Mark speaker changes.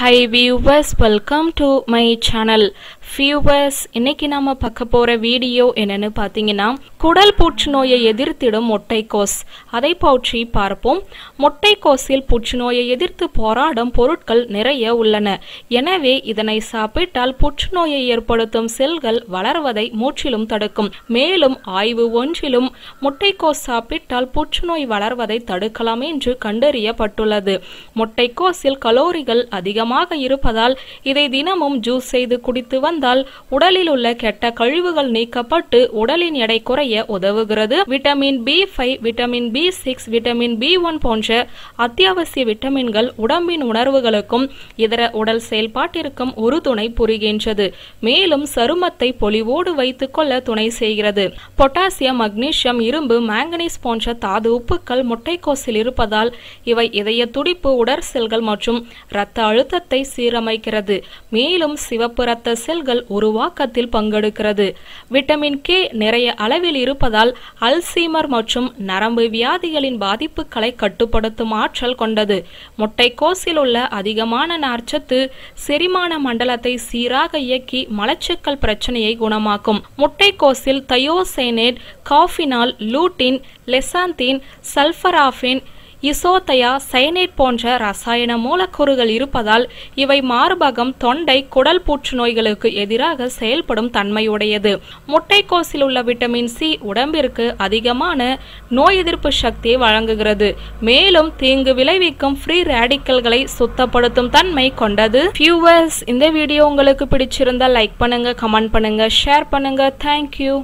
Speaker 1: Hi viewers, welcome to my channel. ஃபியூவர்ஸ் இன்னைக்கு நாம பார்க்க போற வீடியோ என்னன்னு பார்த்தீங்கன்னா குடல் புற்றுநோயை எதிர்த்திடும் முட்டைக்கோஸ். அதை பற்றி பார்ப்போம். முட்டைக்கோஸில் புற்றுநோயை எதிர்த்து போராடும் பொருட்கள் நிறைய உள்ளன. எனவே இதனை சாப்பிட்டால் புற்றுநோயை ஏற்படுத்தும் செல்கள் வளர்வதை முற்றிலும் தடுக்கும். மேலும் ஆய்வு ஒன்றிலும் முட்டைக்கோஸ் சாப்பிட்டால் புற்றுநோய் வளர்வதை தடுக்கலாம் என்று கண்டறியப்பட்டுள்ளது. முட்டைக்கோஸில் கலோரிகள் அதிகமாக இருப்பதால் இதை தினமும் ஜூஸ் செய்து குடித்து வந்தால் உடலில் உள்ள கெட்ட கழிவுகள் நீக்கப்பட்டு உடலின் எடை குறைய உதவுகிறது. Vitamin B five vitamin B six vitamin B one போன்ற அத்தியாவசிய விட்டமின்கள் உடம்பின் உணர்வுகளுக்கும் இதர உடல் செயல்பாட்டிற்கும் ஒரு துணை புரிகின்றது. மேலும் சருமத்தை பொலிவோடு வைத்துக் கொள்ள துணை செய்கிறது. பொட்டாசியம் மக்னீசியம் இரும்பு மாங்கனீஸ் போன்ற தாது உப்புக்கள் முட்டைக்கோசில் இருப்பதால் இவை இதய துடிப்பு உடற் செல்கள் மற்றும் இரத்த அழுத்தத்தை சீரமைக்கிறது. மேலும் சிவப்பு இரத்த செல்கள் உருவாக்கத்தில் பங்கெடுக்கிறது. விட்டமின் கே நிறைய அளவில் இருப்பதால் அல்சீமர் மற்றும் நரம்பு வியாதிகளின் பாதிப்புகளை கட்டுப்படுத்தும் ஆற்றல் கொண்டது. முட்டைக்கோசில் உள்ள அதிகமான நார்ச்சத்து செரிமான மண்டலத்தை சீராக இயக்கி மலச்சிக்கல் பிரச்சனையை குணமாக்கும். முட்டைக்கோசில் தயோசைனேட் காஃபினால் லூட்டின் லெசாந்தின் சல்ஃபராஃபின் இசோத்தையா சைனைட் போன்ற ரசாயன மூலக்கூறுகள் இருப்பதால் இவை மார்பகம் தொண்டை குடல் புற்றுநோய்களுக்கு எதிராக செயல்படும் தன்மையுடையது. முட்டைக்கோசில் உள்ள விட்டமின் சி உடம்பிற்கு அதிகமான நோய் எதிர்ப்பு சக்தியை வழங்குகிறது. மேலும் தீங்கு விளைவிக்கும் ஃப்ரீ ரேடிக்கல்களை சுத்தப்படுத்தும் தன்மை கொண்டது. வியூவர்ஸ் இந்த வீடியோ உங்களுக்கு பிடிச்சிருந்தா லைக் பண்ணுங்க கமெண்ட் பண்ணுங்க ஷேர் பண்ணுங்க. தேங்க்யூ